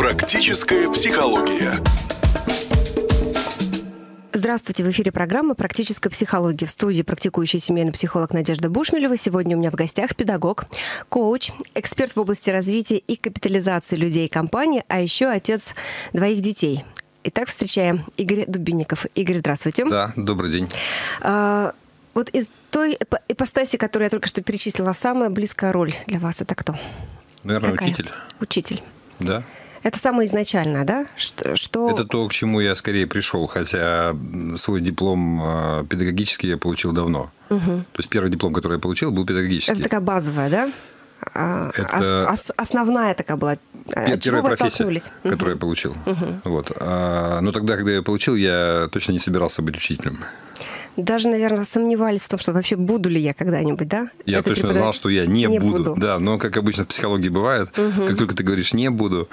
Практическая психология. Здравствуйте, в эфире программа «Практическая психология». В студии практикующий семейный психолог Надежда Бушмелева. Сегодня у меня в гостях педагог, коуч, эксперт в области развития и капитализации людей и компании, а еще отец двоих детей. Итак, встречаем Игорь Дубинников. Игорь, здравствуйте. Да, добрый день. А, вот из той ипостаси, которую я только что перечислила, самая близкая роль для вас это кто? Наверное, Какая? учитель. Учитель. Да. Это самое изначальное, да? Что, что... Это то, к чему я скорее пришел, хотя свой диплом э, педагогический я получил давно. То есть первый диплом, который я получил, был педагогический. Это такая базовая, да? А, Это- ос- ос- основная такая была. Чего Первая вы профессия, оттолкнулись? которую я получил. Вот. А, но тогда, когда я получил, я точно не собирался быть учителем. Даже, наверное, сомневались в том, что вообще буду ли я когда-нибудь, да? Я Это точно преподав- знал, что я не, буду. буду. Да, но как обычно в психологии бывает, как только ты говоришь не буду,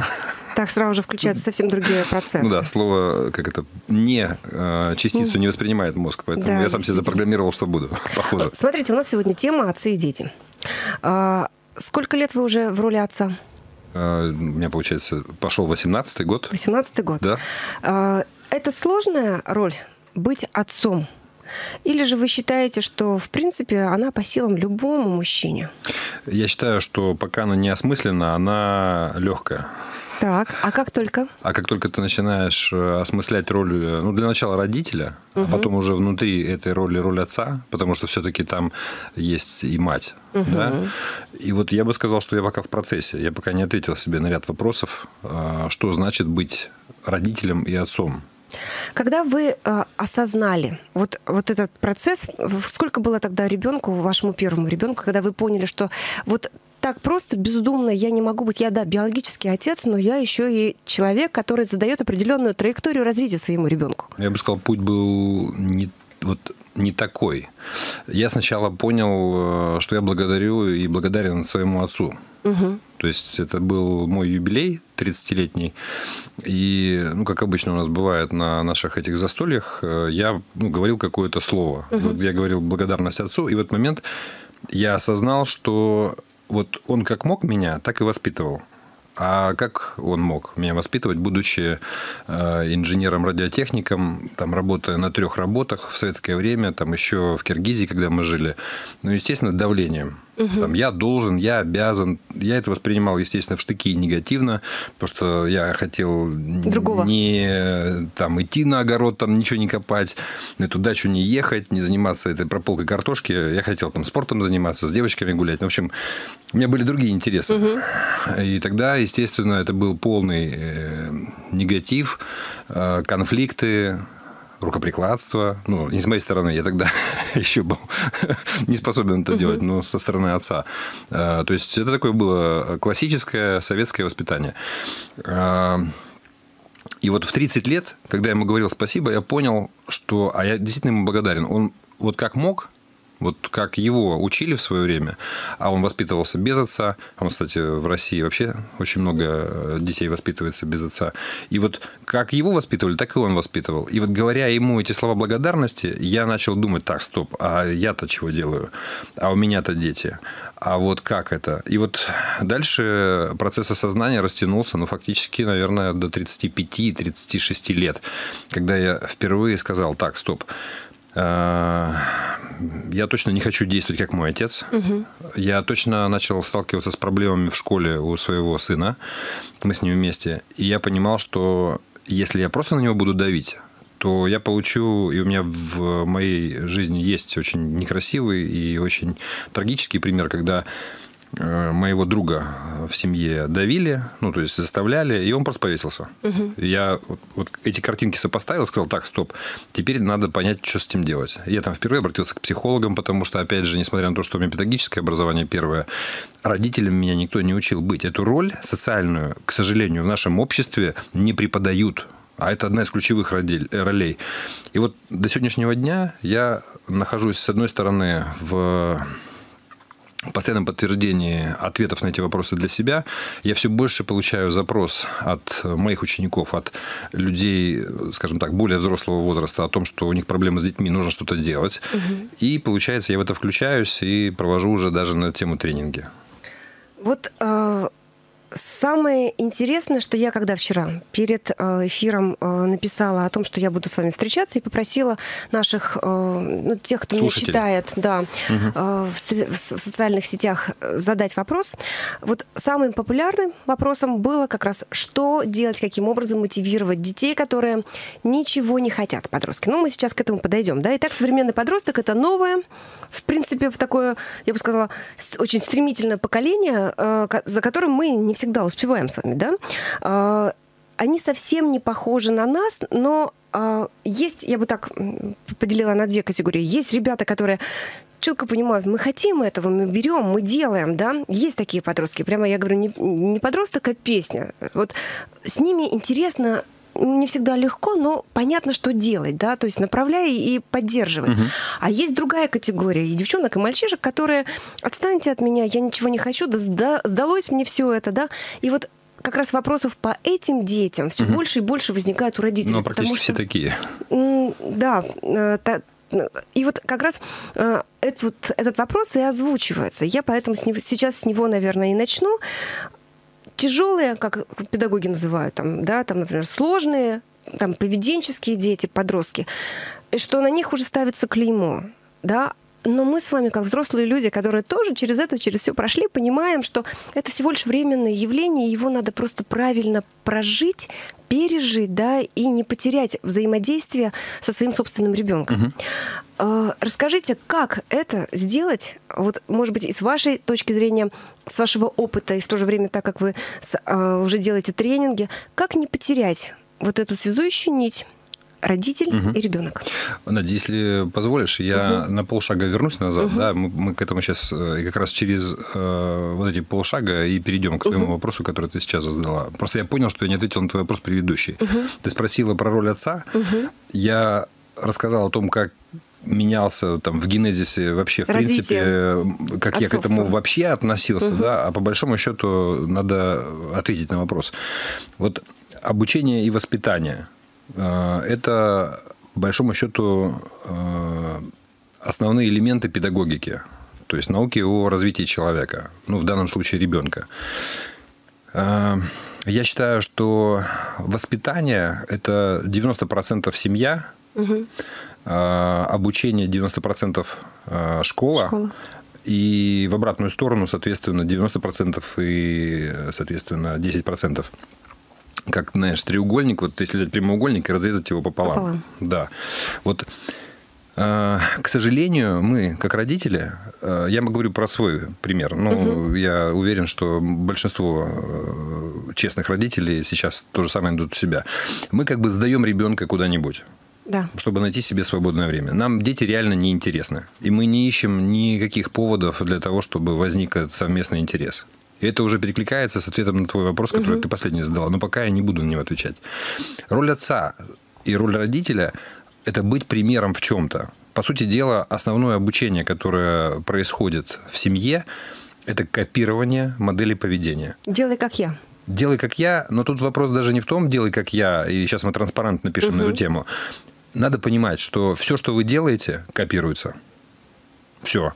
Так сразу же включаются совсем другие процессы. ну да, слово как это не э, частицу не воспринимает мозг, поэтому Да, я сам себе запрограммировал, что буду. Похоже. Смотрите, у нас сегодня тема «Отцы и дети». А, сколько лет вы уже в роли отца? Э, У меня, получается, пошел 18-й год. 18-й год. Да. А, это сложная роль быть отцом? Или же вы считаете, что, в принципе, она по силам любому мужчине? Я считаю, что пока она не осмыслена, она легкая. Так, а как только? А как только ты начинаешь э, осмыслять роль, э, ну, для начала родителя, а потом уже внутри этой роли роль отца, потому что все-таки там есть и мать, да? И вот я бы сказал, что я пока в процессе, я пока не ответил себе на ряд вопросов, э, что значит быть родителем и отцом. Когда вы э, осознали вот, вот этот процесс, сколько было тогда ребенку, вашему первому ребенку, когда вы поняли, что вот так просто, бездумно я не могу быть, я, да, биологический отец, но я еще и человек, который задает определенную траекторию развития своему ребенку. Я бы сказал, путь был не, вот, не такой. Я сначала понял, э, что я благодарю и благодарен своему отцу. То есть это был мой юбилей 30-летний. И, ну, как обычно у нас бывает на наших этих застольях, э, я ну, говорил какое-то слово. Вот я говорил благодарность отцу. И в этот момент я осознал, что вот он как мог меня, так и воспитывал. А как он мог меня воспитывать, будучи э, инженером-радиотехником, там, работая на трех работах в советское время, там еще в Киргизии, когда мы жили, ну, естественно, давлением. Там, я должен, я обязан. Я это воспринимал, естественно, в штыки негативно, потому что я хотел Другого. не там, идти на огород, там, ничего не копать, на эту дачу не ехать, не заниматься этой прополкой картошки. Я хотел там спортом заниматься, с девочками гулять. В общем, у меня были другие интересы. И тогда, естественно, это был полный э, негатив, э, конфликты, рукоприкладство. Ну, не с моей стороны, я тогда еще был не способен это делать, но со стороны отца. Э, То есть, это такое было классическое советское воспитание. Э, И вот в 30 лет, когда я ему говорил спасибо, я понял, что... А я действительно ему благодарен. Он вот как мог, вот как его учили в свое время, а он воспитывался без отца. Он, кстати, в России вообще очень много э, детей воспитывается без отца. И вот как его воспитывали, так и он воспитывал. И вот говоря ему эти слова благодарности, я начал думать, так, стоп, а я-то чего делаю? А у меня-то дети. А вот как это? И вот дальше процесс осознания растянулся, ну, фактически, наверное, до 35-36 лет, когда я впервые сказал, так, стоп, я точно не хочу действовать как мой отец. Я точно начал сталкиваться с проблемами в школе у своего сына. Мы с ним вместе. И я понимал, что если я просто на него буду давить, то я получу, и у меня в моей жизни есть очень некрасивый и очень трагический пример, когда э, моего друга в семье давили, ну, то есть заставляли, и он просто повесился. Я вот, вот эти картинки сопоставил, сказал, так, стоп, теперь надо понять, что с этим делать. Я там впервые обратился к психологам, потому что, опять же, несмотря на то, что у меня педагогическое образование первое, родителям меня никто не учил быть. Эту роль социальную, к сожалению, в нашем обществе не преподают. А это одна из ключевых э, ролей. И вот до сегодняшнего дня я нахожусь, с одной стороны, в постоянном подтверждении ответов на эти вопросы для себя, я все больше получаю запрос от моих учеников, от людей, скажем так, более взрослого возраста о том, что у них проблемы с детьми, нужно что-то делать. И получается, я в это включаюсь и провожу уже даже на тему тренинги. Вот э, самое интересное, что я когда вчера перед э, эфиром э, написала о том, что я буду с вами встречаться, и попросила наших, ну, тех, кто Слушатели. меня читает, да, угу. в, в социальных сетях задать вопрос. Вот самым популярным вопросом было как раз, что делать, каким образом мотивировать детей, которые ничего не хотят, подростки. Ну, мы сейчас к этому подойдем, да. Итак, современный подросток это новое, в принципе, такое, я бы сказала, очень стремительное поколение, за которым мы не всегда успеваем с вами, да, а, они совсем не похожи на нас, но а, есть, я бы так поделила на две категории. Есть ребята, которые четко понимают, мы хотим этого, мы берем, мы делаем, да. Есть такие подростки. Прямо я говорю, не, не подросток, а песня. Вот с ними интересно не всегда легко, но понятно, что делать, да, то есть направляй и поддерживай. Угу. А есть другая категория и девчонок, и мальчишек, которые отстаньте от меня, я ничего не хочу, да сдалось мне все это, да. И вот как раз вопросов по этим детям все угу. больше и больше возникает у родителей. Ну, практически что, все такие. Да, э, и вот как раз э, этот, этот вопрос и озвучивается. Я поэтому с него, сейчас с него, наверное, и начну тяжелые, как педагоги называют, там, да, там, например, сложные, там, поведенческие дети, подростки, что на них уже ставится клеймо, да, но мы с вами, как взрослые люди, которые тоже через это, через все прошли, понимаем, что это всего лишь временное явление, его надо просто правильно прожить, пережить, да, и не потерять взаимодействие со своим собственным ребенком. Угу. Расскажите, как это сделать, вот, может быть, и с вашей точки зрения, с вашего опыта, и в то же время, так как вы а, уже делаете тренинги, как не потерять вот эту связующую нить родитель угу. и ребенок. Надя, если позволишь, я угу. на полшага вернусь назад. Угу. Да, мы, мы к этому сейчас э, как раз через э, вот эти полшага и перейдем к твоему угу. вопросу, который ты сейчас задала. Просто я понял, что я не ответил на твой вопрос предыдущий. Угу. Ты спросила про роль отца. Угу. Я рассказал о том, как менялся там в генезисе вообще, в Развитие принципе, как отцовства. я к этому вообще относился, угу. да, а по большому счету надо ответить на вопрос. Вот обучение и воспитание это, по большому счету, э, основные элементы педагогики, то есть науки о развитии человека, ну, в данном случае ребенка. Э, я считаю, что воспитание – это 90% семья, угу. обучение 90% школа, школа, и в обратную сторону, соответственно, 90% и, соответственно, 10% как, знаешь, треугольник, вот если взять прямоугольник и разрезать его пополам. пополам. Да. Вот э, к сожалению, мы, как родители, э, я говорю про свой пример, но угу. я уверен, что большинство э, честных родителей сейчас то же самое идут в себя. Мы как бы сдаем ребенка куда-нибудь. Да. чтобы найти себе свободное время. Нам дети реально не интересны. И мы не ищем никаких поводов для того, чтобы возник этот совместный интерес. Это уже перекликается с ответом на твой вопрос, который угу. ты последний задала. Но пока я не буду на него отвечать. Роль отца и роль родителя – это быть примером в чем-то. По сути дела, основное обучение, которое происходит в семье, это копирование модели поведения. Делай как я. Делай как я, но тут вопрос даже не в том, делай как я, и сейчас мы транспарант напишем угу. на эту тему. Надо понимать, что все, что вы делаете, копируется. Все.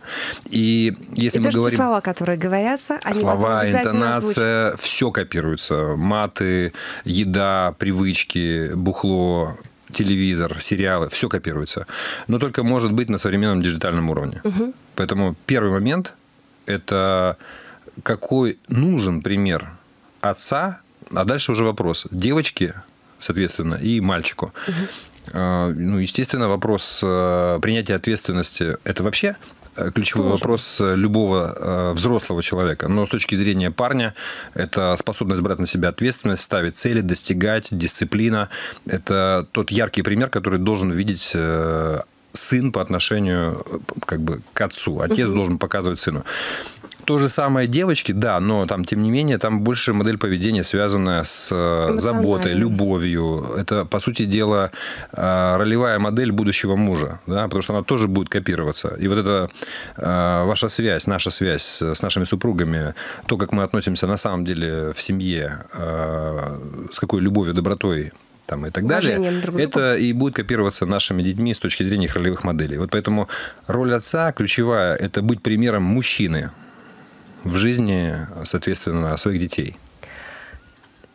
И если и мы говорим... слова, которые говорятся, они Слова, интонация, озвучат. все копируется. Маты, еда, привычки, бухло, телевизор, сериалы, все копируется. Но только может быть на современном диджитальном уровне. Угу. Поэтому первый момент – это какой нужен пример отца, а дальше уже вопрос. Девочки, соответственно, и мальчику. Угу. Ну, естественно, вопрос э, принятия ответственности – это вообще э, ключевой Сложно. вопрос любого взрослого человека. Но с точки зрения парня, это способность брать на себя ответственность, ставить цели, достигать, дисциплина. Это тот яркий пример, который должен видеть сын по отношению как бы, к отцу. Отец угу. должен показывать сыну. То же самое девочки, да, но там, тем не менее, там больше модель поведения, связанная с э, заботой, любовью. Это, по сути дела, э, ролевая модель будущего мужа, да, потому что она тоже будет копироваться. И вот эта э, ваша связь, наша связь с нашими супругами, то, как мы относимся на самом деле в семье, с какой любовью, добротой там, и так далее, друг это и будет копироваться нашими детьми с точки зрения их ролевых моделей. Вот поэтому роль отца ключевая – это быть примером мужчины, в жизни, соответственно, своих детей.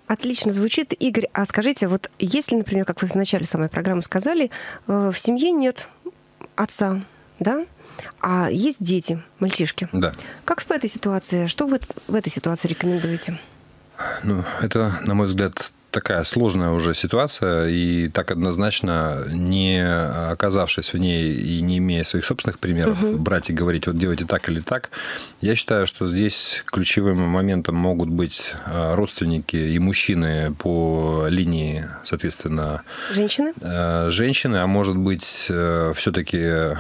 Отлично звучит. Игорь, а скажите, вот если, например, как вы в начале самой программы сказали, э, в семье нет отца, да? А есть дети, мальчишки. Да. Как в этой ситуации? Что вы в этой ситуации рекомендуете? Ну, это, на мой взгляд, такая сложная уже ситуация, и так однозначно, не оказавшись в ней и не имея своих собственных примеров, угу. брать и говорить, вот делайте так или так, я считаю, что здесь ключевым моментом могут быть а, родственники и мужчины по линии, соответственно... Женщины? Э, женщины, а может быть, э, все-таки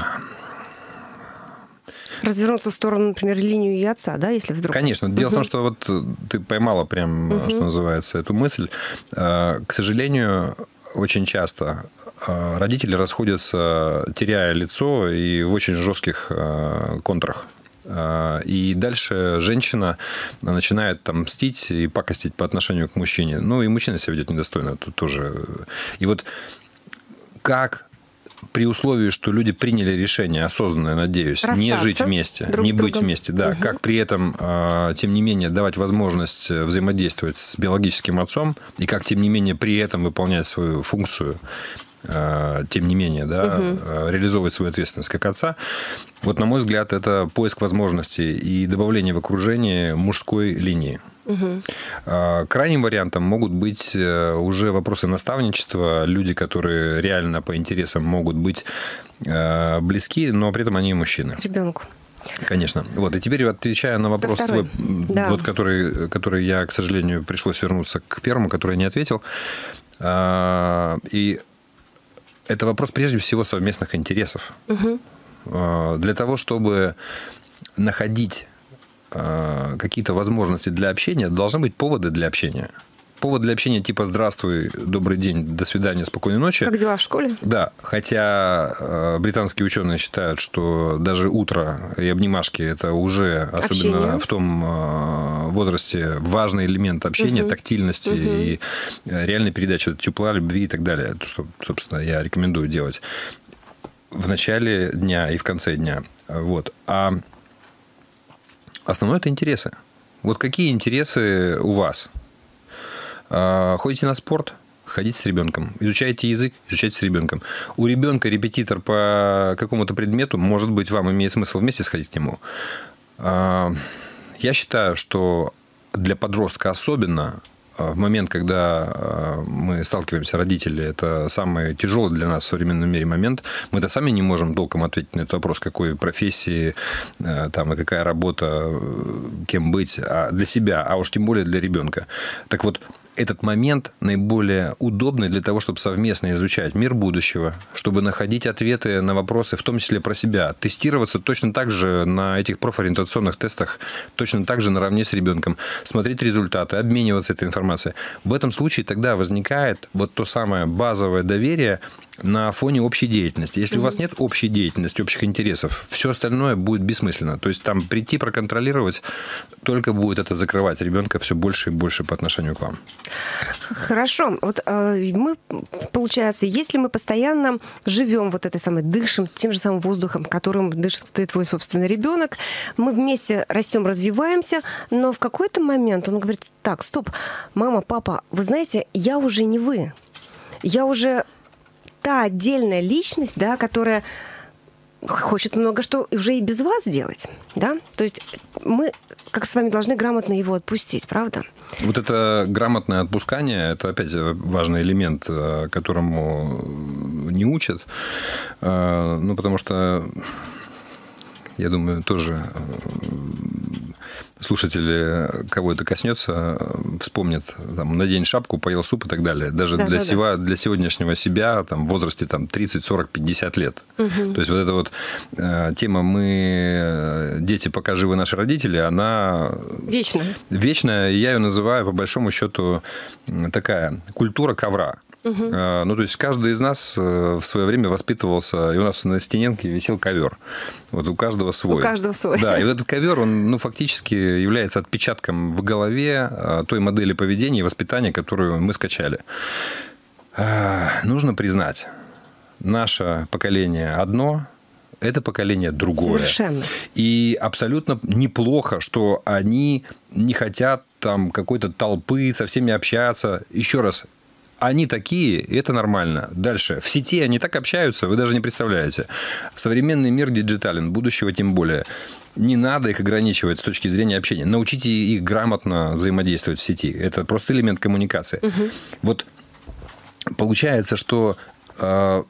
развернуться в сторону, например, линию и отца, да, если вдруг... Конечно. Дело угу. в том, что вот ты поймала прям, угу. что называется, эту мысль. Э, к сожалению, очень часто э, родители расходятся, теряя лицо и в очень жестких э, контрах. И дальше женщина начинает там мстить и пакостить по отношению к мужчине. Ну, и мужчина себя ведет недостойно тут тоже. И вот как при условии, что люди приняли решение осознанное, надеюсь, Расстаться не жить вместе, друг не быть другом. вместе, да, угу. как при этом, а, тем не менее, давать возможность э, взаимодействовать с биологическим отцом, и как, тем не менее, при этом выполнять свою функцию а, тем не менее, да, угу. реализовывать свою ответственность как отца. Вот, на мой взгляд, это поиск возможностей и добавление в окружение мужской линии. Угу. Крайним вариантом могут быть э, уже вопросы наставничества, люди, которые реально по интересам могут быть э, близки, но при этом они мужчины. Ребенку. Конечно. Вот, и теперь, отвечая на вопрос твой, да. вот, который, который я, к сожалению, пришлось вернуться к первому, который я не ответил. А, и это вопрос, прежде всего, совместных интересов. Угу. Для того, чтобы находить какие-то возможности для общения, должны быть поводы для общения. Повод для общения типа «Здравствуй, добрый день, до свидания, спокойной ночи». Как дела в школе? Да, хотя э, британские ученые считают, что даже утро и обнимашки – это уже, особенно Общение. в том э, возрасте, важный элемент общения, угу. тактильности угу. и реальной передачи тепла, любви и так далее. То, что, собственно, я рекомендую делать в начале дня и в конце дня. Вот. А Основное – это интересы. Вот какие интересы у вас? А, ходите на спорт? Ходите с ребенком. Изучаете язык? Изучайте с ребенком. У ребенка репетитор по какому-то предмету, может быть, вам имеет смысл вместе сходить к нему. А, я считаю, что для подростка особенно в момент, когда а, мы сталкиваемся, родители, это самый тяжелый для нас в современном мире момент. Мы это сами не можем толком ответить на этот вопрос, какой профессии а, там, и какая работа, кем быть а для себя, а уж тем более для ребенка. Так вот, этот момент наиболее удобный для того, чтобы совместно изучать мир будущего, чтобы находить ответы на вопросы, в том числе про себя, тестироваться точно так же на этих профориентационных тестах, точно так же наравне с ребенком, смотреть результаты, обмениваться этой информацией. В этом случае тогда возникает вот то самое базовое доверие, на фоне общей деятельности. Если mm-hmm. у вас нет общей деятельности, общих интересов, все остальное будет бессмысленно. То есть там прийти проконтролировать только будет это закрывать ребенка все больше и больше по отношению к вам. Хорошо. Вот э, мы, получается, если мы постоянно живем вот этой самой, дышим тем же самым воздухом, которым дышит ты, твой собственный ребенок, мы вместе растем, развиваемся, но в какой-то момент он говорит, так, стоп, мама, папа, вы знаете, я уже не вы. Я уже та отдельная личность, да, которая хочет много что уже и без вас сделать, да? То есть мы, как с вами, должны грамотно его отпустить, правда? Вот это грамотное отпускание, это опять важный элемент, э, которому не учат, э, ну, потому что я думаю, тоже э, слушатели, кого это коснется, вспомнят, там, надень шапку, поел суп и так далее. Даже да, для, да, сего, да. для сегодняшнего себя там, в возрасте там, 30, 40, 50 лет. Угу. То есть, вот эта вот э, тема «мы, дети, пока живы наши родители», она... Вечная. Вечная. Я ее называю, по большому счету, такая культура ковра. Угу. Ну, то есть каждый из нас э, в свое время воспитывался, и у нас на стененке висел ковер. Вот у каждого свой. У каждого свой. Да, и вот этот ковер, он ну, фактически является отпечатком в голове э, той модели поведения и воспитания, которую мы скачали. Нужно признать, наше поколение одно, это поколение другое. Совершенно. И абсолютно неплохо, что они не хотят там какой-то толпы, со всеми общаться. Еще раз, они такие, и это нормально. Дальше. В сети они так общаются, вы даже не представляете. Современный мир диджитален, будущего тем более. Не надо их ограничивать с точки зрения общения. Научите их грамотно взаимодействовать в сети. Это просто элемент коммуникации. Угу. Вот получается, что э,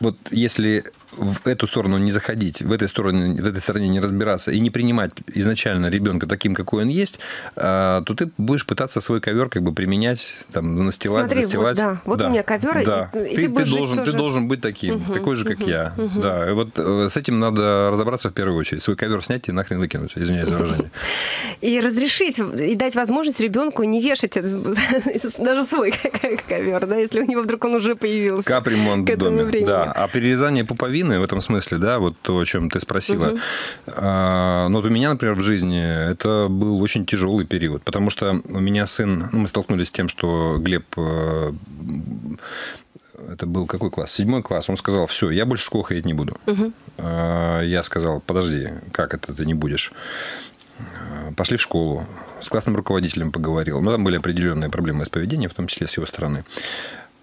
вот если в эту сторону не заходить, в этой стороне, в этой стороне не разбираться и не принимать изначально ребенка таким, какой он есть, а, то ты будешь пытаться свой ковер как бы применять, там, настилать, Смотри, застилать. Вот, да, вот да. у меня ковер, да. и, и ты, ты, ты, должен, тоже... ты должен быть таким, угу, такой же, как угу, я. Угу. Да, и вот э, с этим надо разобраться в первую очередь. Свой ковер снять и нахрен выкинуть, извиняюсь за выражение. И разрешить, и дать возможность ребенку не вешать даже свой ковер, да, если у него вдруг он уже появился. Капремонт в доме, да. А перерезание пуповины в этом смысле, да, вот то, о чем ты спросила. Угу. А, ну, вот у меня, например, в жизни это был очень тяжелый период, потому что у меня сын, ну, мы столкнулись с тем, что Глеб э, это был какой класс? Седьмой класс. Он сказал, все, я больше в школу ходить не буду. Угу. Я сказал, подожди, как это ты не будешь? Пошли в школу. С классным руководителем поговорил. Но там были определенные проблемы с поведением, в том числе с его стороны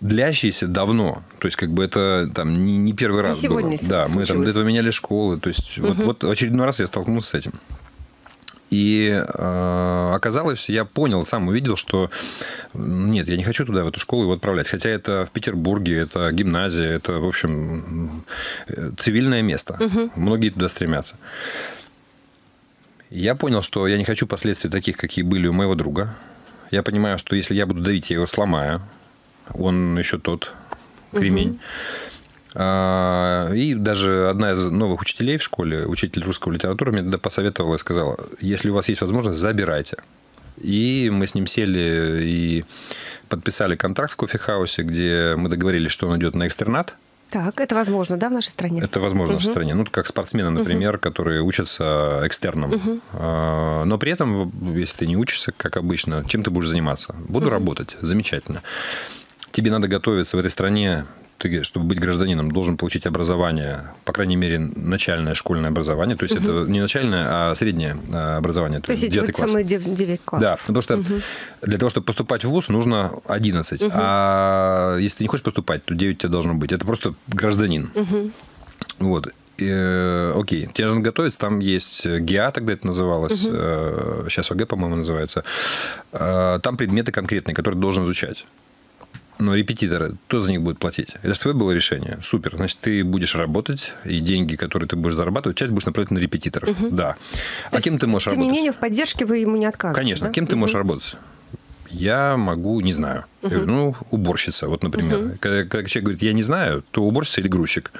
длящийся давно. То есть, как бы это там не, не первый раз не сегодня было. Да, мы там до этого меняли школы. То есть, угу. вот, вот в очередной раз я столкнулся с этим. И э, оказалось, я понял, сам увидел, что нет, я не хочу туда, в эту школу его отправлять. Хотя это в Петербурге, это гимназия, это, в общем, цивильное место. Угу. Многие туда стремятся. Я понял, что я не хочу последствий таких, какие были у моего друга. Я понимаю, что если я буду давить, я его сломаю он еще тот кремень. Угу. И даже одна из новых учителей в школе, учитель русского литературы, мне тогда посоветовала и сказала, если у вас есть возможность, забирайте. И мы с ним сели и подписали контракт в кофехаусе, где мы договорились, что он идет на экстернат. Так, это возможно, да, в нашей стране? Это возможно угу. в нашей стране. Ну, как спортсмены, например, угу. которые учатся экстерном. Угу. Но при этом, если ты не учишься, как обычно, чем ты будешь заниматься? Буду угу. работать. Замечательно тебе надо готовиться в этой стране ты, чтобы быть гражданином, должен получить образование, по крайней мере, начальное школьное образование. То есть, угу. это не начальное, а среднее а, образование. То, есть, 9 класс. самый 9 класс. Да, потому что угу. для того, чтобы поступать в ВУЗ, нужно 11. Угу. А если ты не хочешь поступать, то 9 тебе должно быть. Это просто гражданин. Угу. Вот. И, э, окей, тебе нужно готовиться, там есть ГИА, тогда это называлось, угу. сейчас ОГЭ, по-моему, называется. Э, там предметы конкретные, которые ты должен изучать. Но репетиторы, кто за них будет платить? Это же твое было решение. Супер. Значит, ты будешь работать, и деньги, которые ты будешь зарабатывать, часть будешь направлять на репетиторов. Угу. Да. То а кем ты можешь тем работать? Тем не менее, в поддержке вы ему не отказываете. Конечно. Да? Кем ты можешь работать? Я могу, не знаю. Я говорю, ну, уборщица, вот, например. Угу. Когда, когда человек говорит, я не знаю, то уборщица или грузчик.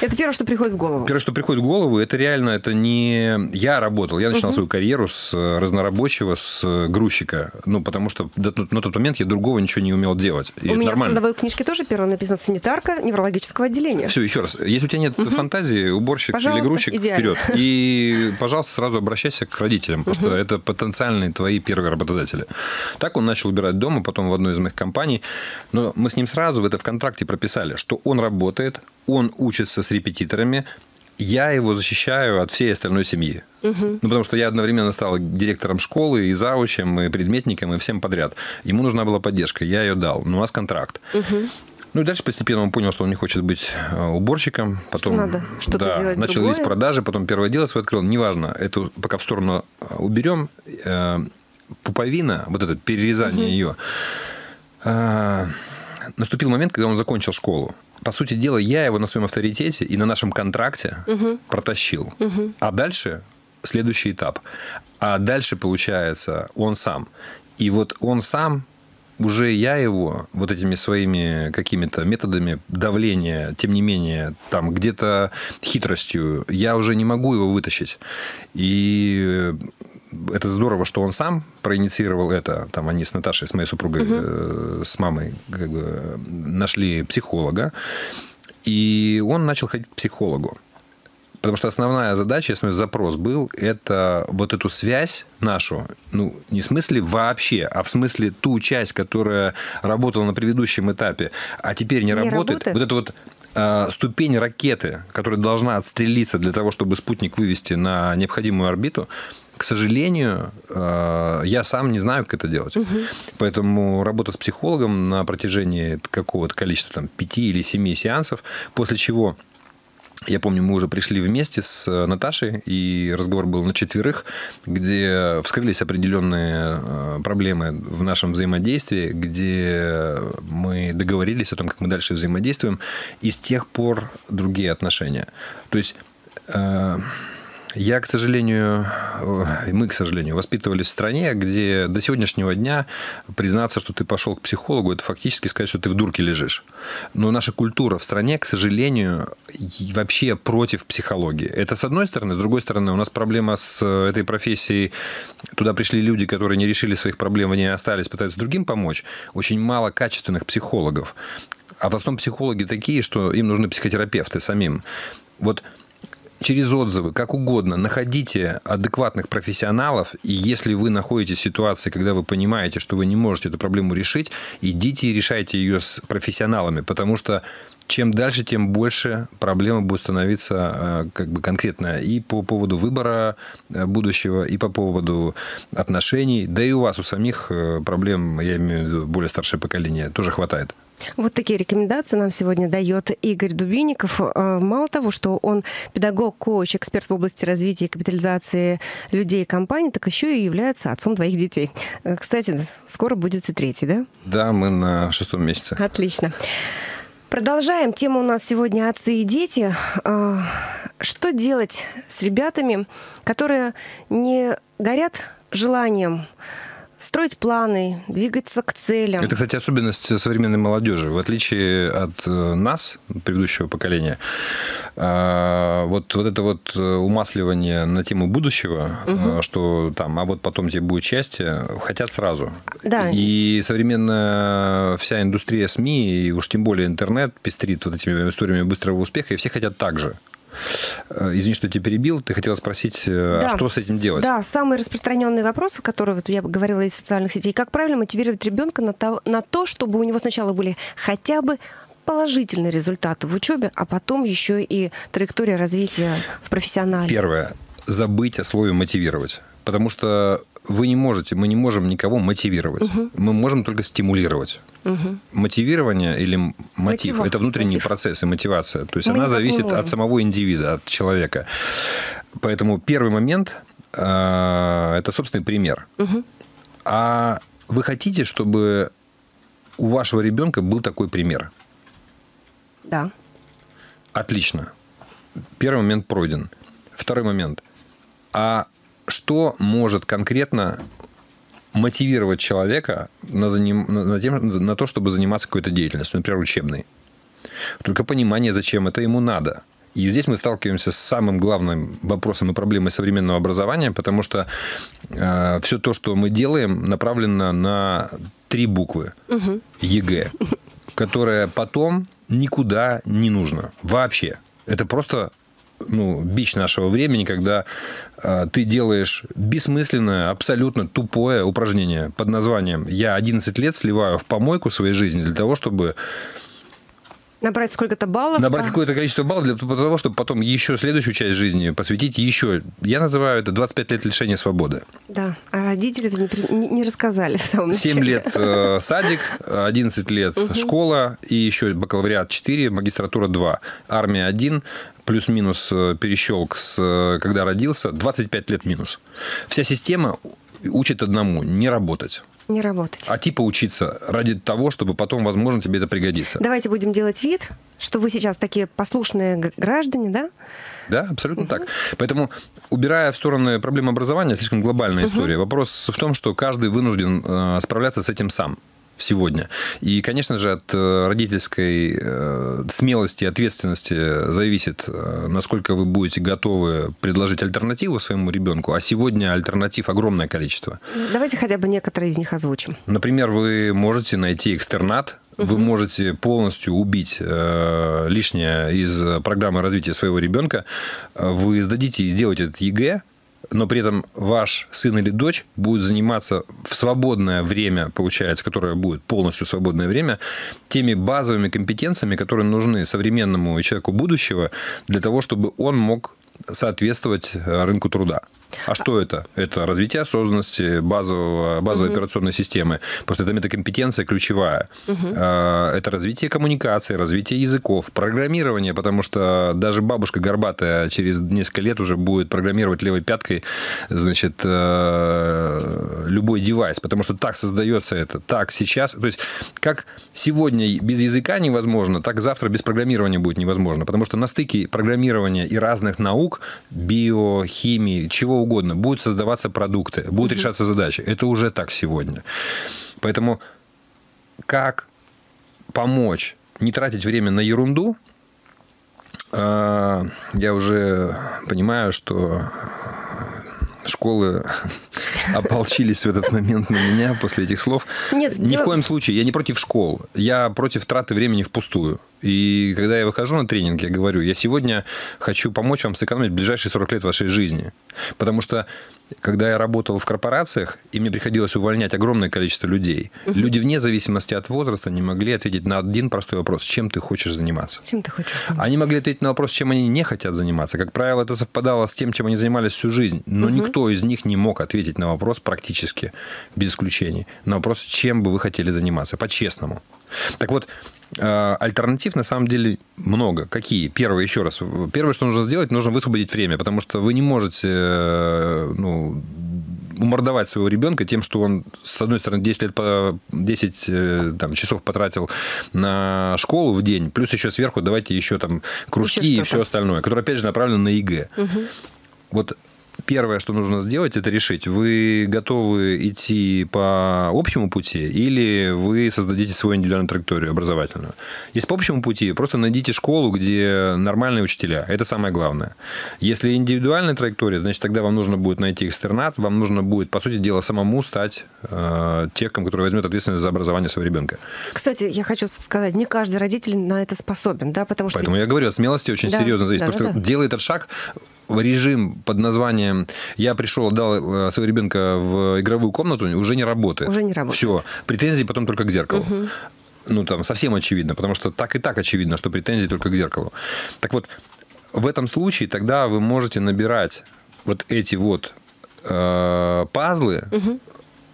Это первое, что приходит в голову. Первое, что приходит в голову, это реально, это не... Я работал, я начинал угу. свою карьеру с разнорабочего, с грузчика. Ну, потому что на тот момент я другого ничего не умел делать. И у меня нормально. в трудовой книжке тоже первое написано санитарка неврологического отделения. Все, еще раз. Если у тебя нет угу. фантазии, уборщик Пожалуйста, или грузчик, идеально. вперед. И, пожалуйста, сразу обращайся к родителям, потому угу. что это потенциальные твои первые работодатели. Так он начал убирать дома, потом в одной из моих компаний. Но мы с ним сразу в это в контракте прописали, что он работает, он учится с репетиторами, я его защищаю от всей остальной семьи. Угу. Ну, потому что я одновременно стал директором школы, и заучем, и предметником, и всем подряд. Ему нужна была поддержка, я ее дал. Но у нас контракт.Угу. Ну и дальше постепенно он понял, что он не хочет быть э, уборщиком. Потом что надо что-то да, делать начал другое. есть продажи, потом первое дело свое открыл. Неважно, это пока в сторону э, уберем. Э, пуповина, вот это перерезание угу. ее, наступил момент, когда он закончил школу. По сути дела, я его на своем авторитете и на нашем контракте угу. протащил. Угу. А дальше следующий этап. А дальше, получается, он сам. И вот он сам уже я его вот этими своими какими-то методами давления, тем не менее, там где-то хитростью, я уже не могу его вытащить. И это здорово, что он сам проинициировал это. Там они с Наташей, с моей супругой, угу. с мамой как бы, нашли психолога. И он начал ходить к психологу. Потому что основная задача, основной запрос был, это вот эту связь нашу, ну, не в смысле вообще, а в смысле ту часть, которая работала на предыдущем этапе, а теперь не, не работает, работает, вот это вот э, ступень ракеты, которая должна отстрелиться для того, чтобы спутник вывести на необходимую орбиту, к сожалению, э, я сам не знаю, как это делать. Угу. Поэтому работа с психологом на протяжении какого-то количества, там, пяти или семи сеансов, после чего я помню, мы уже пришли вместе с Наташей, и разговор был на четверых, где вскрылись определенные э, проблемы в нашем взаимодействии, где мы договорились о том, как мы дальше взаимодействуем, и с тех пор другие отношения. То есть э, я, к сожалению, мы, к сожалению, воспитывались в стране, где до сегодняшнего дня признаться, что ты пошел к психологу, это фактически сказать, что ты в дурке лежишь. Но наша культура в стране, к сожалению, вообще против психологии. Это с одной стороны. С другой стороны, у нас проблема с этой профессией. Туда пришли люди, которые не решили своих проблем, они остались, пытаются другим помочь. Очень мало качественных психологов. А в основном психологи такие, что им нужны психотерапевты самим. Вот через отзывы, как угодно, находите адекватных профессионалов, и если вы находите ситуации, когда вы понимаете, что вы не можете эту проблему решить, идите и решайте ее с профессионалами, потому что чем дальше, тем больше проблема будет становиться э, как бы конкретная и по поводу выбора э, будущего, и по поводу отношений, да и у вас у самих э, проблем, я имею в виду более старшее поколение, тоже хватает. Вот такие рекомендации нам сегодня дает Игорь Дубинников. Мало того, что он педагог, коуч, эксперт в области развития и капитализации людей и компаний, так еще и является отцом двоих детей. Кстати, скоро будет и третий, да? Да, мы на шестом месяце. Отлично. Продолжаем. Тема у нас сегодня «Отцы и дети». А, что делать с ребятами, которые не горят желанием строить планы, двигаться к целям. Это, кстати, особенность современной молодежи. В отличие от э, нас, предыдущего поколения, а, вот, вот это вот э, умасливание на тему будущего, угу. что там, а вот потом тебе будет счастье, хотят сразу. Да. И современная вся индустрия СМИ, и уж тем более интернет, пестрит вот этими историями быстрого успеха, и все хотят так же. Э, извини, что тебя перебил. Ты хотела спросить, э, а да. а что с этим делать? Да, самый распространенный вопрос, который вот я говорила из социальных сетей. Как правильно мотивировать ребенка на то, на то, чтобы у него сначала были хотя бы положительные результаты в учебе, а потом еще и траектория развития в профессионале? Первое. Забыть о слове мотивировать. Потому что вы не можете, мы не можем никого мотивировать. Угу. Мы можем только стимулировать. Угу. Мотивирование или мотив Мотива. это внутренний мотив. процесс и мотивация. То есть мы она зависит от самого индивида, от человека. Поэтому первый момент э, это собственный пример. Угу. А вы хотите, чтобы у вашего ребенка был такой пример? Да. Отлично. Первый момент пройден. Второй момент. А что может конкретно мотивировать человека на, заним... на, тем... на то, чтобы заниматься какой-то деятельностью, например, учебной. Только понимание, зачем это ему надо. И здесь мы сталкиваемся с самым главным вопросом и проблемой современного образования, потому что э, все то, что мы делаем, направлено на три буквы угу. ЕГЭ, которое потом никуда не нужно вообще. Это просто ну, бич нашего времени, когда э, ты делаешь бессмысленное, абсолютно тупое упражнение под названием «Я 11 лет сливаю в помойку своей жизни для того, чтобы Набрать сколько-то баллов? Набрать да. какое-то количество баллов для того, чтобы потом еще следующую часть жизни посвятить еще. Я называю это 25 лет лишения свободы. Да, а родители это не, не, не рассказали в самом начале. 7 лет э, садик, 11 лет угу. школа и еще бакалавриат 4, магистратура 2, армия 1, плюс-минус э, перещелк с э, когда родился, 25 лет минус. Вся система учит одному не работать не работать. А типа учиться ради того, чтобы потом, возможно, тебе это пригодится. Давайте будем делать вид, что вы сейчас такие послушные граждане, да? Да, абсолютно угу. так. Поэтому, убирая в сторону проблемы образования, слишком глобальная угу. история, вопрос в том, что каждый вынужден э, справляться с этим сам сегодня. И, конечно же, от э, родительской э, смелости и ответственности зависит, э, насколько вы будете готовы предложить альтернативу своему ребенку. А сегодня альтернатив огромное количество. Давайте хотя бы некоторые из них озвучим. Например, вы можете найти экстернат, вы можете полностью убить э, лишнее из программы развития своего ребенка. Вы сдадите и сделаете этот ЕГЭ, но при этом ваш сын или дочь будет заниматься в свободное время, получается, которое будет полностью свободное время, теми базовыми компетенциями, которые нужны современному человеку будущего для того, чтобы он мог соответствовать рынку труда. А что это? Это развитие осознанности базового, базовой угу. операционной системы, что это метакомпетенция ключевая. Угу. Это развитие коммуникации, развитие языков, программирование, потому что даже бабушка горбатая через несколько лет уже будет программировать левой пяткой значит, э, любой девайс, потому что так создается это, так сейчас. То есть, как сегодня без языка невозможно, так завтра без программирования будет невозможно, потому что на стыке программирования и разных наук, биохимии, чего угодно, будут создаваться продукты, будут угу. решаться задачи. Это уже так сегодня. Поэтому как помочь не тратить время на ерунду, а, я уже понимаю, что школы ополчились в этот момент на меня после этих слов. Нет, Ни дело... в коем случае. Я не против школ. Я против траты времени впустую. И когда я выхожу на тренинг, я говорю, я сегодня хочу помочь вам сэкономить ближайшие 40 лет вашей жизни. Потому что, когда я работал в корпорациях, и мне приходилось увольнять огромное количество людей, люди вне зависимости от возраста не могли ответить на один простой вопрос, чем ты хочешь заниматься. Чем ты хочешь заниматься? Они могли ответить на вопрос, чем они не хотят заниматься. Как правило, это совпадало с тем, чем они занимались всю жизнь. Но угу. никто из них не мог ответить на вопрос практически, без исключений, на вопрос, чем бы вы хотели заниматься, по-честному. Так вот, альтернатив на самом деле много. Какие? Первое, еще раз. Первое, что нужно сделать, нужно высвободить время, потому что вы не можете э, ну, умордовать своего ребенка тем, что он, с одной стороны, 10, лет по 10 э, там, часов потратил на школу в день, плюс еще сверху давайте еще там кружки еще и все остальное, которое, опять же, направлено на ЕГЭ. Угу. Вот первое, что нужно сделать, это решить, вы готовы идти по общему пути или вы создадите свою индивидуальную траекторию образовательную. Если по общему пути, просто найдите школу, где нормальные учителя. Это самое главное. Если индивидуальная траектория, значит, тогда вам нужно будет найти экстернат, вам нужно будет, по сути дела, самому стать э, техом, который возьмет ответственность за образование своего ребенка. Кстати, я хочу сказать, не каждый родитель на это способен, да, потому что... Поэтому я говорю, от смелости очень да, серьезно зависит, да, потому да, что да. делай этот шаг, режим под названием «я пришел, дал э, своего ребенка в игровую комнату» уже не работает. Уже не работает. Все. Претензии потом только к зеркалу. Угу. Ну, там совсем очевидно, потому что так и так очевидно, что претензии только к зеркалу. Так вот, в этом случае тогда вы можете набирать вот эти вот э, пазлы угу.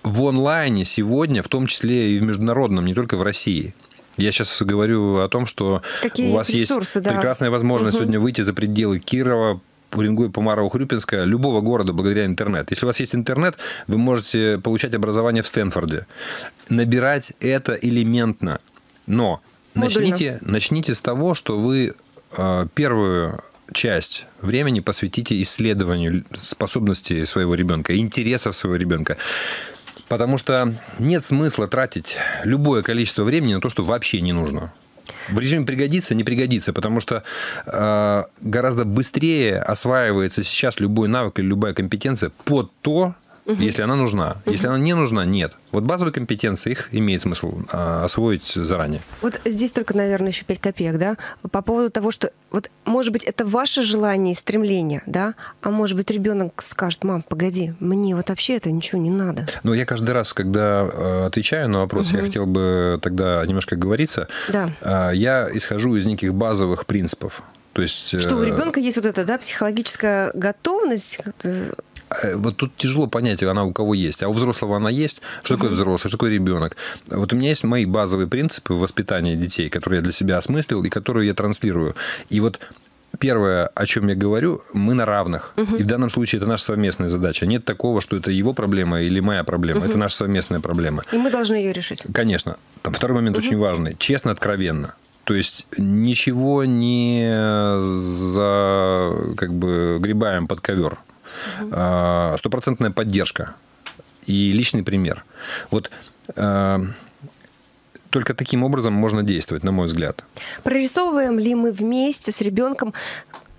в онлайне сегодня, в том числе и в международном, не только в России. Я сейчас говорю о том, что Какие у вас есть, ресурсы, есть да. прекрасная возможность угу. сегодня выйти за пределы Кирова, Уренгой, Помарова, Хрюпинска, любого города благодаря интернету. Если у вас есть интернет, вы можете получать образование в Стэнфорде. Набирать это элементно. Но начните, начните с того, что вы э, первую часть времени посвятите исследованию способностей своего ребенка, интересов своего ребенка. Потому что нет смысла тратить любое количество времени на то, что вообще не нужно. В режиме пригодится, не пригодится, потому что э, гораздо быстрее осваивается сейчас любой навык или любая компетенция под то, угу. если она нужна. Угу. Если она не нужна, нет. Вот базовые компетенции, их имеет смысл а, освоить заранее. Вот здесь только, наверное, еще 5 копеек, да, по поводу того, что вот, может быть, это ваше желание и стремление, да, а может быть, ребенок скажет, мам, погоди, мне вот вообще это ничего не надо. Ну, я каждый раз, когда э, отвечаю на вопрос, угу. я хотел бы тогда немножко говориться. Да. А, я исхожу из неких базовых принципов. То есть, что у э, ребенка есть вот эта да, психологическая готовность Э, вот тут тяжело понять, она у кого есть. А у взрослого она есть. Что такое взрослый, что такое ребенок? Вот у меня есть мои базовые принципы воспитания детей, которые я для себя осмыслил и которые я транслирую. И вот Первое, о чем я говорю, мы на равных. Угу. И в данном случае это наша совместная задача. Нет такого, что это его проблема или моя проблема. Угу. Это наша совместная проблема. И мы должны ее решить. Конечно. Там второй момент угу. очень важный. Честно, откровенно. То есть ничего не за как бы грибаем под ковер. А, стопроцентная поддержка и личный пример. Вот а, только таким образом можно действовать, на мой взгляд. Прорисовываем ли мы вместе с ребенком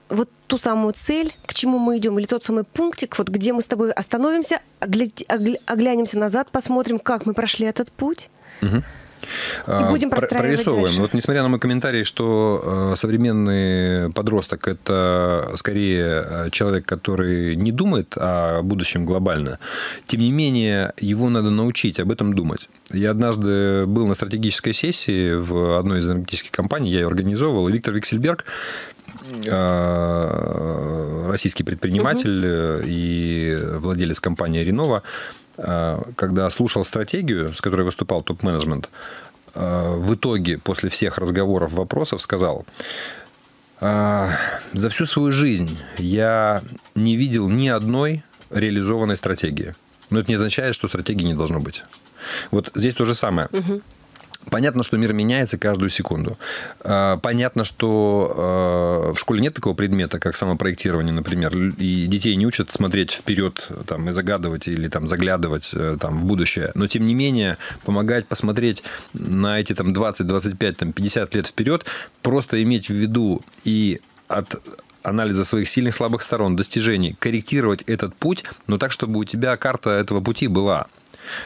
вот ту самую цель, к чему мы идем, или тот самый пунктик, вот где мы с тобой остановимся, оглянемся назад, посмотрим, как мы прошли этот путь? Угу. И будем простраивать Прорисовываем. дальше. Вот несмотря на мой комментарий, что э, современный подросток – это скорее э, человек, который не думает о будущем глобально, тем не менее, его надо научить об этом думать. Я однажды был на стратегической сессии в одной из энергетических компаний, я ее организовывал, и Виктор Виксельберг, э, российский предприниматель э, и владелец компании Ренова, когда слушал стратегию, с которой выступал топ-менеджмент, э, в итоге, после всех разговоров, вопросов, сказал, «А, за всю свою жизнь я не видел ни одной реализованной стратегии. Но это не означает, что стратегии не должно быть. Вот здесь то же самое. Понятно, что мир меняется каждую секунду. А, Понятно, что э, в школе нет такого предмета, как самопроектирование, например, и детей не учат смотреть вперед там, и загадывать или там, заглядывать э, там, в будущее. Но, тем не менее, помогать посмотреть на эти там, 20, 25, там, 50 лет вперед, просто иметь в виду и от анализа своих сильных, слабых сторон, достижений, корректировать этот путь, но так, чтобы у тебя карта этого пути была.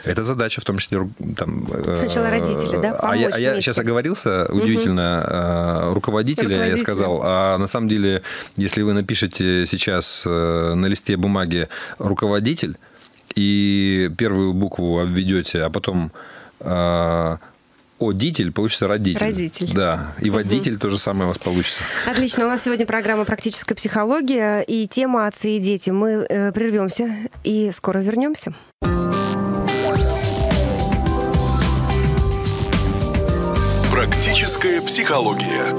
Это задача, в том числе там, э, Сначала родители, да, А я, помочь а я сейчас оговорился, удивительно, э, руководителя, я сказал, а на самом деле, если вы напишете сейчас э, на листе бумаги руководитель и первую букву обведете, а потом э, одитель, получится родитель. Родитель. Да, и водитель то же самое у вас получится. Отлично, у нас сегодня программа «Практическая психология» и тема «Отцы и дети». Мы э, прервемся и скоро вернемся. Практическая психология.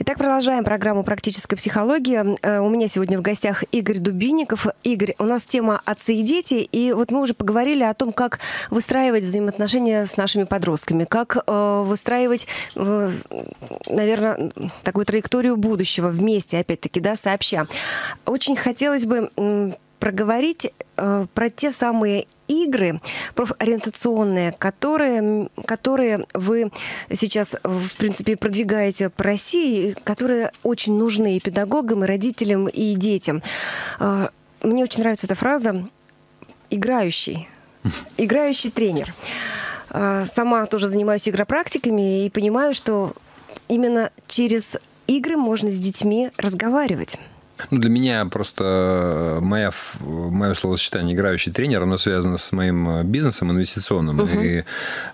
Итак, продолжаем программу «Практическая психология». Э, У меня сегодня в гостях Игорь Дубинников. Игорь, у нас тема «Отцы и дети», и вот мы уже поговорили о том, как выстраивать взаимоотношения с нашими подростками, как э, выстраивать, наверное, такую траекторию будущего вместе, опять-таки, да, сообща. Очень хотелось бы проговорить э, про те самые игры профориентационные, которые, которые вы сейчас, в принципе, продвигаете по России, которые очень нужны и педагогам, и родителям, и детям. Э, Мне очень нравится эта фраза «играющий». Играющий тренер. Э, Сама тоже занимаюсь игропрактиками и понимаю, что именно через игры можно с детьми разговаривать. Ну, для меня просто моя, ф- мое словосочетание «играющий тренер», оно связано с моим э, бизнесом инвестиционным. И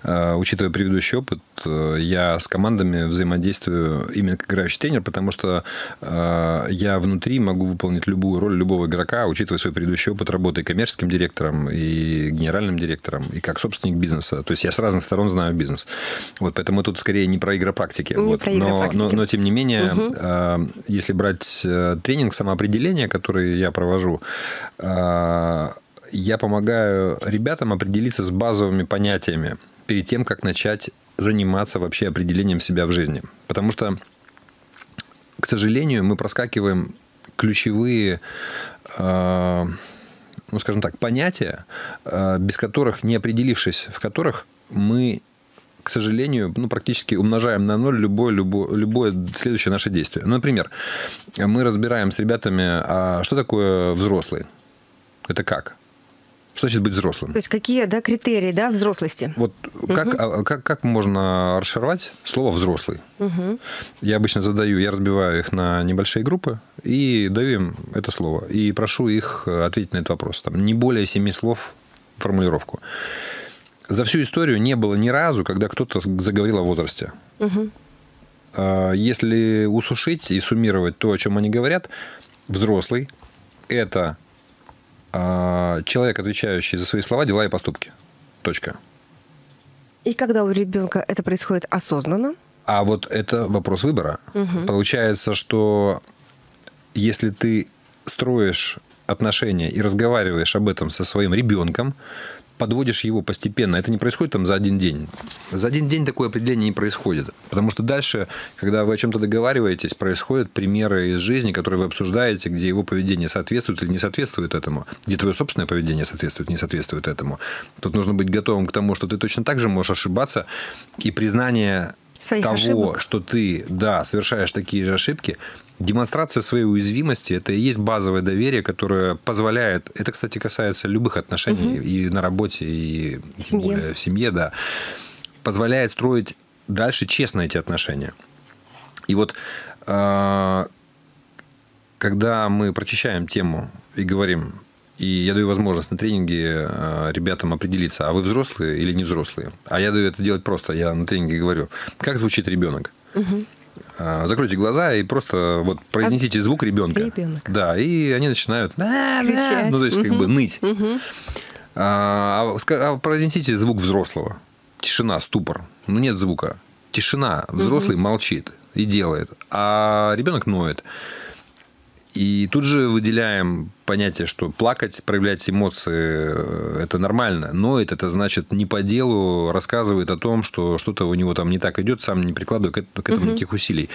э, учитывая предыдущий опыт, э, я с командами взаимодействую именно как играющий тренер, потому что э, я внутри могу выполнить любую роль любого игрока, учитывая свой предыдущий опыт работы и коммерческим директором, и генеральным директором, и как собственник бизнеса. То есть я с разных сторон знаю бизнес. Вот поэтому тут скорее не про игропрактики. Не вот. про но, игропрактики. но, но тем не менее, э, если брать э, тренинг самоопределения, который я провожу, э, я помогаю ребятам определиться с базовыми понятиями перед тем, как начать заниматься вообще определением себя в жизни. Потому что, к сожалению, мы проскакиваем ключевые э, ну, скажем так, понятия, э, без которых, не определившись в которых, мы к сожалению, ну, практически умножаем на ноль любое, любое, любое следующее наше действие. Ну, например, мы разбираем с ребятами, а что такое взрослый? Это как? Что значит быть взрослым? То есть какие да, критерии да, взрослости? Вот как, а, как, как можно расшифровать слово «взрослый»? Я обычно задаю, я разбиваю их на небольшие группы и даю им это слово. И прошу их э, ответить на этот вопрос. Там, не более семи слов формулировку. За всю историю не было ни разу, когда кто-то заговорил о возрасте. А, Если усушить и суммировать то, о чем они говорят, взрослый – это а, человек, отвечающий за свои слова, дела и поступки. Точка. И когда у ребенка это происходит осознанно, А вот это вопрос выбора. Получается, что если ты строишь отношения и разговариваешь об этом со своим ребенком, подводишь его постепенно. Это не происходит там за один день. За один день такое определение не происходит. Потому что дальше, когда вы о чем-то договариваетесь, происходят примеры из жизни, которые вы обсуждаете, где его поведение соответствует или не соответствует этому, где твое собственное поведение соответствует, не соответствует этому. Тут нужно быть готовым к тому, что ты точно так же можешь ошибаться, и признание Своих того, ошибок. что ты, да, совершаешь такие же ошибки, демонстрация своей уязвимости – это и есть базовое доверие, которое позволяет, это, кстати, касается любых отношений и на работе, и В семье. более в семье, да, позволяет строить дальше честно эти отношения. И вот э, когда мы прочищаем тему и говорим, и я даю возможность на тренинге э, ребятам определиться, а вы взрослые или не взрослые. А я даю это делать просто. Я на тренинге говорю, как звучит ребенок. Э, Закройте глаза и просто вот произнесите звук ребенка. Ребенок. Да, и они начинают. Кричать. ну то есть как бы ныть. Мгм. А, а а произнесите звук взрослого. Тишина, ступор. Ну, нет звука. Тишина. Взрослый молчит и делает. А ребенок ноет. И тут же выделяем понятие, что плакать, проявлять эмоции э, – это нормально. Ноет – это значит не по делу, рассказывает о том, что что-то у него там не так идет, сам не прикладывая к эт- к этому никаких усилий.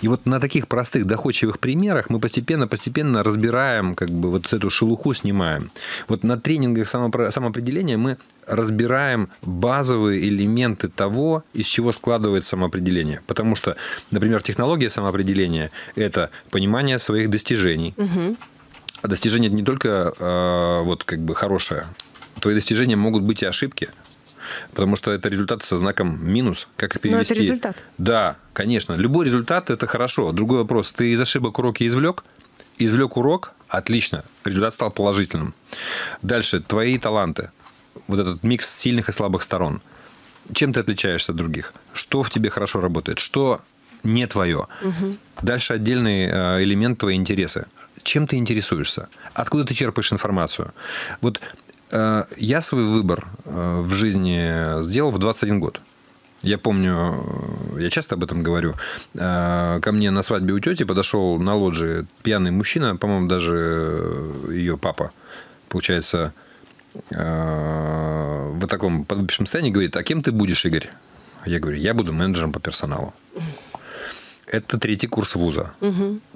И вот на таких простых, доходчивых примерах мы постепенно-постепенно разбираем, как бы вот эту шелуху снимаем. Вот на тренингах самопро- самоопределения мы разбираем базовые элементы того, из чего складывается самоопределение. Потому что, например, технология самоопределения – это понимание своих достижений. А достижение это не только э, вот как бы хорошее. Твои достижения могут быть и ошибки. Потому что это результаты со знаком минус. Как их Но это перевести? результат. Да, конечно. Любой результат это хорошо. Другой вопрос. Ты из ошибок уроки извлек? Извлек урок, отлично. Результат стал положительным. Дальше, твои таланты. Вот этот микс сильных и слабых сторон. Чем ты отличаешься от других? Что в тебе хорошо работает? Что не твое? Дальше отдельный э, элемент твои интересы. Чем ты интересуешься? Откуда ты черпаешь информацию? Вот э, я свой выбор э, в жизни сделал в 21 год. Я помню, я часто об этом говорю, э, ко мне на свадьбе у тети подошел на лоджии пьяный мужчина, по-моему, даже ее папа, получается, э, в таком подвыпившем состоянии, говорит, а кем ты будешь, Игорь? Я говорю, я буду менеджером по персоналу. Это третий курс вуза.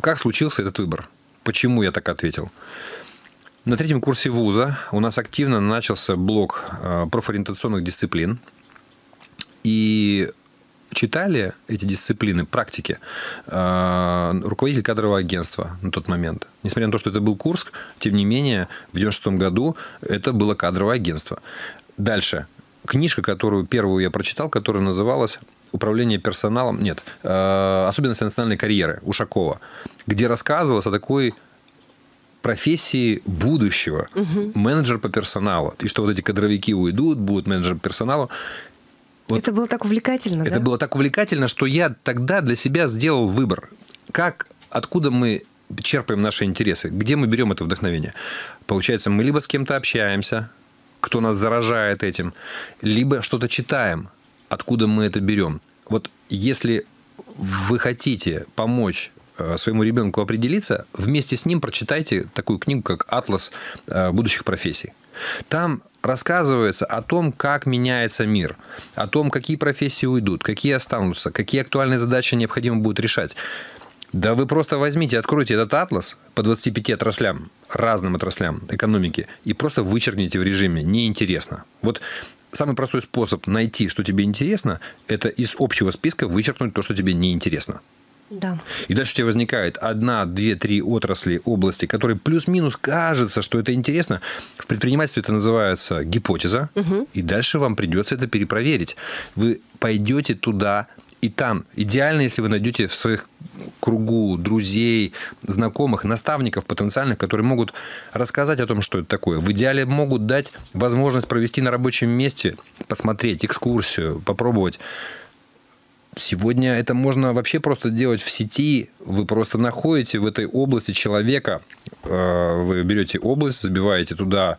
Как случился этот выбор? Почему я так ответил? На третьем курсе вуза у нас активно начался блок э, профориентационных дисциплин. И читали эти дисциплины, практики, э, руководитель кадрового агентства на тот момент. Несмотря на то, что это был Курск, тем не менее, в 96 году это было кадровое агентство. Дальше. Книжка, которую первую я прочитал, которая называлась «Управление персоналом», нет, э, «Особенности национальной карьеры» Ушакова, где рассказывалось о такой профессии будущего. Менеджер по персоналу. И что вот эти кадровики уйдут, будут менеджер по персоналу. Вот Это было так увлекательно, это да? было так увлекательно, что я тогда для себя сделал выбор. Как, откуда мы черпаем наши интересы? Где мы берем это вдохновение? Получается, мы либо с кем-то общаемся, кто нас заражает этим, либо что-то читаем, откуда мы это берем. Вот если вы хотите помочь э, своему ребенку определиться, вместе с ним прочитайте такую книгу, как «Атлас э, будущих профессий». Там рассказывается о том, как меняется мир, о том, какие профессии уйдут, какие останутся, какие актуальные задачи необходимо будет решать. Да вы просто возьмите, откройте этот атлас по 25 отраслям, разным отраслям экономики, и просто вычеркните в режиме «неинтересно». Вот самый простой способ найти, что тебе интересно, это из общего списка вычеркнуть то, что тебе неинтересно. Да. И дальше у тебя возникает одна, две, три отрасли, области, которые плюс-минус кажется, что это интересно. В предпринимательстве это называется гипотеза. И дальше вам придется это перепроверить. Вы пойдете туда и там. Идеально, если вы найдете в своих кругу друзей, знакомых, наставников потенциальных, которые могут рассказать о том, что это такое. В идеале могут дать возможность провести на рабочем месте, посмотреть экскурсию, попробовать. Сегодня это можно вообще просто делать в сети. Вы просто находите в этой области человека, э, вы берете область, забиваете туда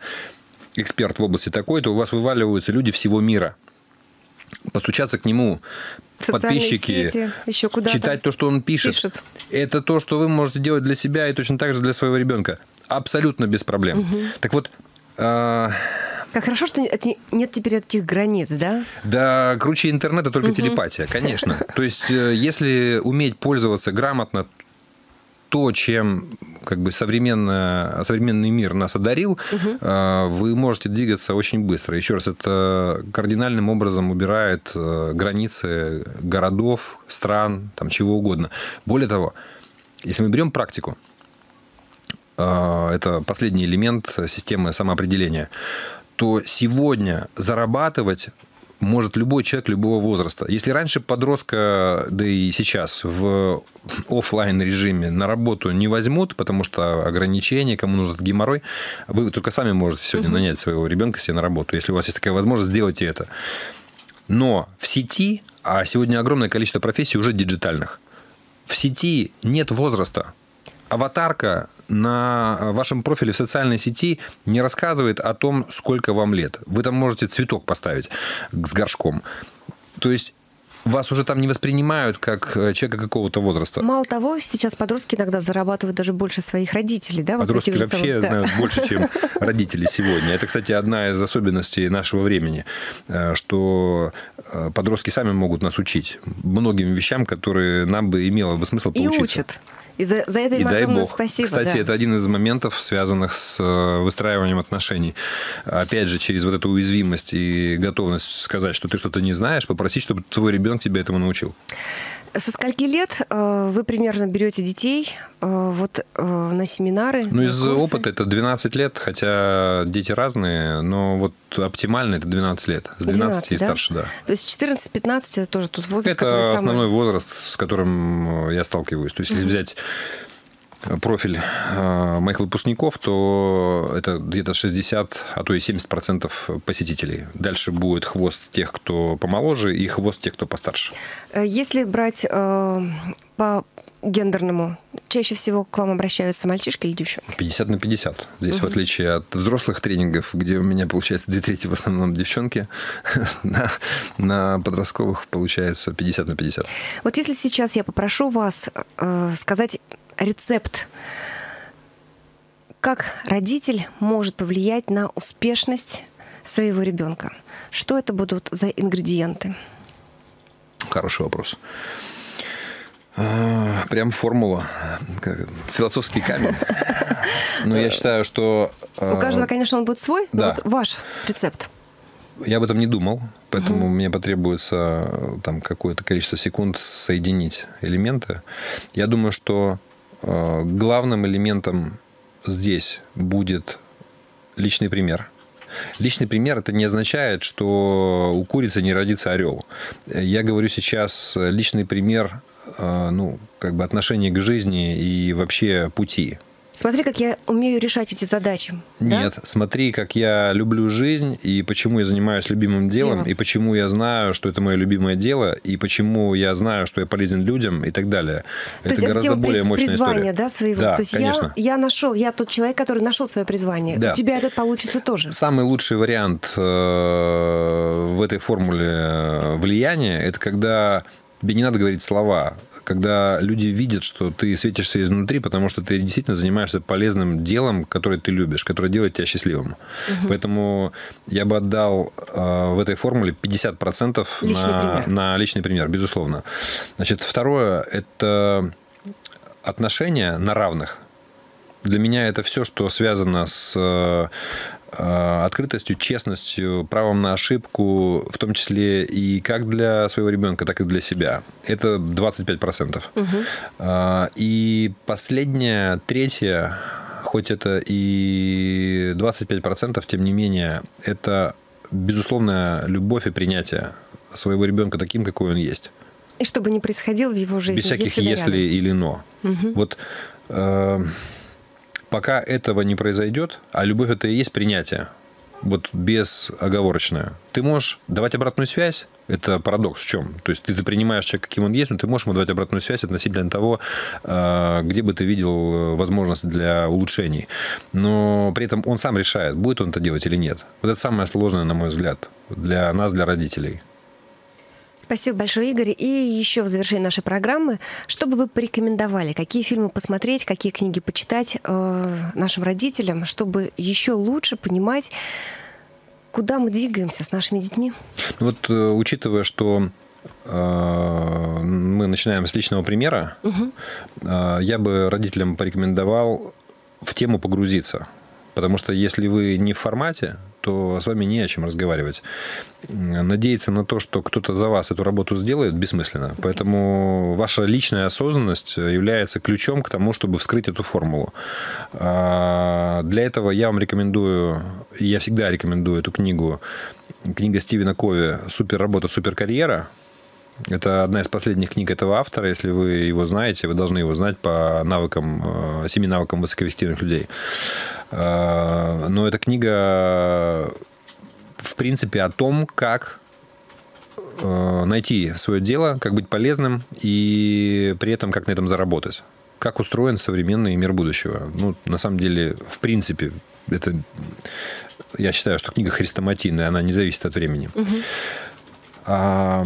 эксперт в области такой-то, у вас вываливаются люди всего мира. Постучаться к нему, подписчики, сети, еще читать то, что он пишет. пишет. Это то, что вы можете делать для себя и точно так же для своего ребенка. Абсолютно без проблем. Так вот, э, Как хорошо, что это нет теперь этих границ, да? Да, круче интернета только телепатия, конечно. То есть, э, если уметь пользоваться грамотно то, чем как бы современная, современный мир нас одарил, угу. вы можете двигаться очень быстро. Еще раз, это кардинальным образом убирает э, границы городов, стран, там чего угодно. Более того, если мы берем практику, э, это последний элемент системы самоопределения, то сегодня зарабатывать может любой человек любого возраста. Если раньше подростка, да и сейчас в офлайн режиме на работу не возьмут, потому что ограничения, кому нужен геморрой, вы только сами можете сегодня угу. нанять своего ребенка себе на работу. Если у вас есть такая возможность, сделайте это. Но в сети, а сегодня огромное количество профессий уже диджитальных, в сети нет возраста. Аватарка на вашем профиле в социальной сети не рассказывает о том, сколько вам лет. Вы там можете цветок поставить с горшком. То есть вас уже там не воспринимают как э, человека какого-то возраста. Мало того, сейчас подростки иногда зарабатывают даже больше своих родителей, да? Подростки вот вообще самых... знают да. больше, чем родители сегодня. Это, кстати, одна из особенностей нашего времени, э, что э, подростки сами могут нас учить многим вещам, которые нам бы имело бы смысл поучиться. И учат. И за, за это и им дай бог. спасибо. Кстати, да. это один из моментов, связанных с э, выстраиванием отношений. Опять же, через вот эту уязвимость и готовность сказать, что ты что-то не знаешь, попросить, чтобы твой ребенок тебя этому научил. Со скольки лет э, вы примерно берете детей э, вот на семинары? Ну, из курсы? опыта это 12 лет, хотя дети разные, но вот оптимально это 12 лет. С 12, 12 и да? старше, да. То есть 14-15 это тоже тот возраст, Это основной самый... возраст, с которым я сталкиваюсь. То есть, если взять профиль э, моих выпускников, то это где-то 60, а то и 70 процентов посетителей. Дальше будет хвост тех, кто помоложе, и хвост тех, кто постарше. Э, если брать э, по гендерному, чаще всего к вам обращаются мальчишки или девчонки? 50 на 50. Здесь, угу. в отличие от взрослых тренингов, где у меня получается две трети в основном девчонки, на, на подростковых получается 50 на 50. Вот если сейчас я попрошу вас э, сказать рецепт, как родитель может повлиять на успешность своего ребенка? Что это будут за ингредиенты? Хороший вопрос. А, прям формула, как, философский камень. Но я считаю, что... У каждого, а, конечно, он будет свой, да. но вот ваш рецепт. Я об этом не думал, поэтому угу. мне потребуется там какое-то количество секунд соединить элементы. Я думаю, что Э, главным элементом здесь будет личный пример. Личный пример это не означает, что у курицы не родится орел. Я говорю сейчас личный пример э, ну, как бы отношение к жизни и вообще пути. Смотри, как я умею решать эти задачи. Нет, да? смотри, как я люблю жизнь, и почему я занимаюсь любимым делом, делом, и почему я знаю, что это мое любимое дело, и почему я знаю, что я полезен людям и так далее. То это гораздо это более мощная призвание, история. да, своего? Да, То есть конечно. Я, я нашел, я тот человек, который нашел свое призвание. Да. У тебя это получится тоже. Самый лучший вариант э, в этой формуле э, влияния – это когда тебе не надо говорить слова, когда люди видят, что ты светишься изнутри, потому что ты действительно занимаешься полезным делом, которое ты любишь, которое делает тебя счастливым. Угу. Поэтому я бы отдал э, в этой формуле 50% личный на, пример. на личный пример, безусловно. Значит, второе – это отношения на равных. Для меня это все, что связано с Э, открытостью, честностью, правом на ошибку, в том числе и как для своего ребенка, так и для себя. Это 25%. Угу. Э, и последнее, третье, хоть это и 25%, тем не менее, это безусловная любовь и принятие своего ребенка таким, какой он есть. И чтобы не происходило в его жизни. Без всяких если рядом. или но. Угу. Вот э, пока этого не произойдет, а любовь это и есть принятие, вот безоговорочное. Ты можешь давать обратную связь, это парадокс в чем? То есть ты, принимаешь человека, каким он есть, но ты можешь ему давать обратную связь относительно того, а, где бы ты видел возможность для улучшений. Но при этом он сам решает, будет он это делать или нет. Вот это самое сложное, на мой взгляд, для нас, для родителей. Спасибо большое, Игорь. И еще в завершении нашей программы, что бы вы порекомендовали? Какие фильмы посмотреть, какие книги почитать э, нашим родителям, чтобы еще лучше понимать, куда мы двигаемся с нашими детьми? Вот, э, учитывая, что Э, мы начинаем с личного примера. Угу. Я бы родителям порекомендовал в тему погрузиться. Потому что если вы не в формате, то с вами не о чем разговаривать. Надеяться на то, что кто-то за вас эту работу сделает, бессмысленно. Поэтому ваша личная осознанность является ключом к тому, чтобы вскрыть эту формулу. А, для этого я вам рекомендую, я всегда рекомендую эту книгу, книга Стивена Кови «Супер работа, супер карьера». Это одна из последних книг этого автора. Если вы его знаете, вы должны его знать по навыкам, э, семи навыкам высокоэффективных людей. Э, но эта книга, в принципе, о том, как э, найти свое дело, как быть полезным и при этом как на этом заработать. Как устроен современный мир будущего. Ну, на самом деле, в принципе, это я считаю, что книга хрестоматийная, она не зависит от времени. Угу. А,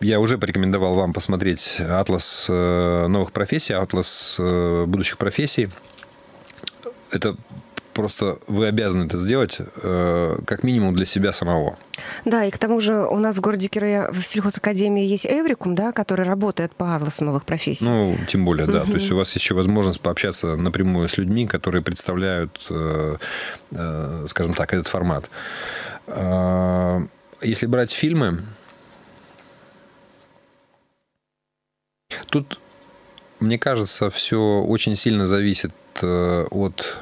я уже порекомендовал вам посмотреть атлас э, новых профессий, атлас э, будущих профессий. Это просто вы обязаны это сделать э, как минимум для себя самого. Да, и к тому же у нас в городе Кирове в сельхозакадемии есть Эврикум, да, который работает по атласу новых профессий. Ну, тем более, да. Угу. То есть у вас еще возможность пообщаться напрямую с людьми, которые представляют, скажем так, этот формат. Если брать фильмы, Тут, мне кажется, все очень сильно зависит э, от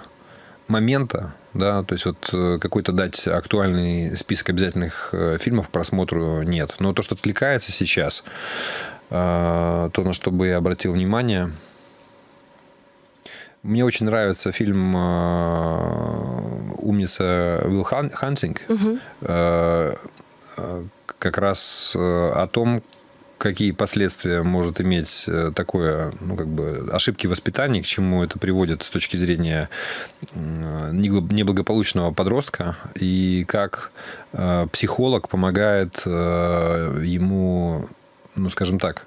момента, да, то есть вот э, какой-то дать актуальный список обязательных э, фильмов к просмотру нет. Но то, что отвлекается сейчас, то, на что бы я обратил внимание, мне очень нравится фильм «Умница Уилл Хантинг», угу. как раз о том, какие последствия может иметь э, такое, ну, как бы, ошибки воспитания, к чему это приводит с точки зрения неблагополучного подростка, и как э, психолог помогает э, ему, ну, скажем так,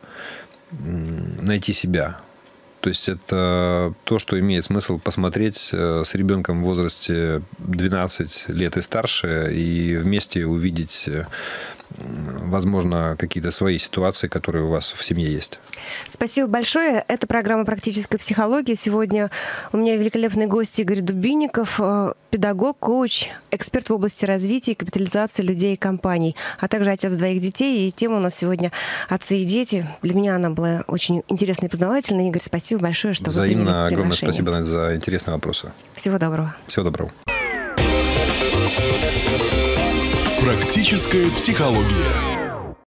найти себя. То есть это то, что имеет смысл посмотреть с ребенком в возрасте 12 лет и старше, и вместе увидеть возможно, какие-то свои ситуации, которые у вас в семье есть. Спасибо большое. Это программа «Практическая психология». Сегодня у меня великолепный гость Игорь Дубинников, э, педагог, коуч, эксперт в области развития и капитализации людей и компаний, а также отец двоих детей. И тема у нас сегодня «Отцы и дети». Для меня она была очень интересной и познавательной. Игорь, спасибо большое, что Взаимно вы огромное спасибо за интересные вопросы. Всего доброго. Всего доброго. Практическая психология.